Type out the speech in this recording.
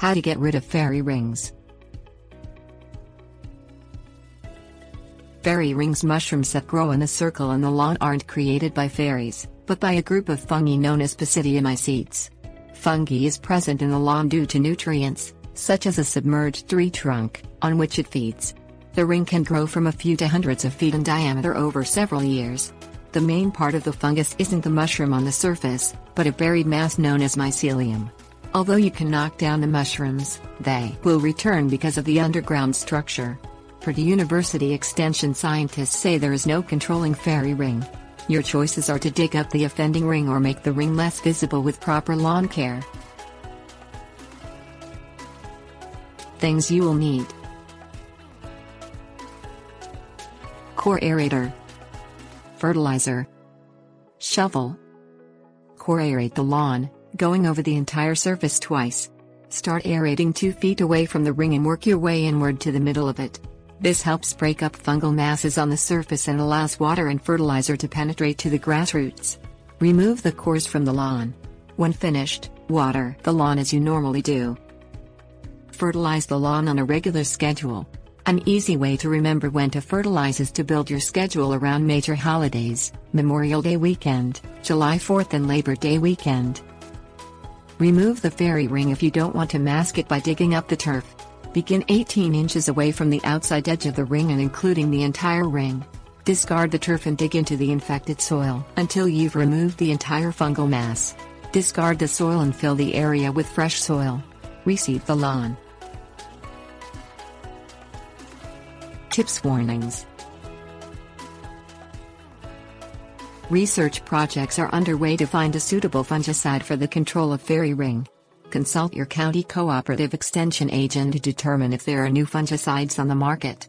How to get rid of fairy rings. Fairy rings mushrooms that grow in a circle in the lawn aren't created by fairies, but by a group of fungi known as Basidiomycetes. Fungi is present in the lawn due to nutrients, such as a submerged tree trunk, on which it feeds. The ring can grow from a few to hundreds of feet in diameter over several years. The main part of the fungus isn't the mushroom on the surface, but a buried mass known as mycelium. Although you can knock down the mushrooms, they will return because of the underground structure. Purdue University Extension scientists say there is no controlling fairy ring. Your choices are to dig up the offending ring or make the ring less visible with proper lawn care. Things you will need Core aerator, Fertilizer, Shovel. Core aerate the lawn, going over the entire surface twice. Start aerating 2 feet away from the ring and work your way inward to the middle of it. This helps break up fungal masses on the surface and allows water and fertilizer to penetrate to the grass roots. Remove the cores from the lawn. When finished, water the lawn as you normally do. Fertilize the lawn on a regular schedule. An easy way to remember when to fertilize is to build your schedule around major holidays, Memorial Day weekend, July 4th and Labor Day weekend. Remove the fairy ring if you don't want to mask it by digging up the turf. Begin 18 inches away from the outside edge of the ring and including the entire ring. Discard the turf and dig into the infected soil until you've removed the entire fungal mass. Discard the soil and fill the area with fresh soil. Reseed the lawn. Tips Warnings Research projects are underway to find a suitable fungicide for the control of fairy ring. Consult your county cooperative extension agent to determine if there are new fungicides on the market.